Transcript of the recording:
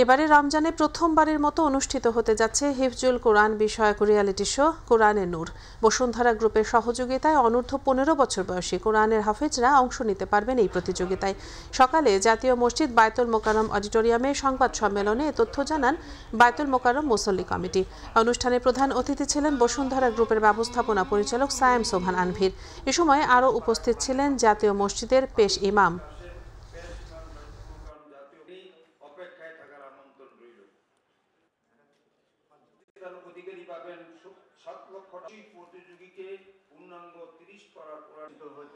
এবারে রমজানে প্রথমবারের মতো অনুষ্ঠিত হতে যাচ্ছে হিফজুল কোরআন বিষয়ক রিয়ালিটি শো, কোরআনের নূর। বসুন্ধরা গ্রুপের সহযোগিতায় অনূর্ধ্ব পনেরো বছর বয়সী কোরআনের হাফেজরা অংশ নিতে পারবেন এই প্রতিযোগিতায়। সকালে জাতীয় মসজিদ বায়তুল মোকারম অডিটোরিয়ামে সংবাদ সম্মেলনে এ তথ্য জানান বায়তুল মোকারম মুসল্লি কমিটি। অনুষ্ঠানে প্রধান অতিথি ছিলেন বসুন্ধরা গ্রুপের ব্যবস্থাপনা পরিচালক সায়েম সোভান আনভির। এ সময় আরও উপস্থিত ছিলেন জাতীয় মসজিদের পেশ ইমাম। অধিকারী পাবেন সাত লক্ষ প্রতিযোগীকে পূর্ণাঙ্গ তিরিশ করার পরাজিত হতে যাচ্ছে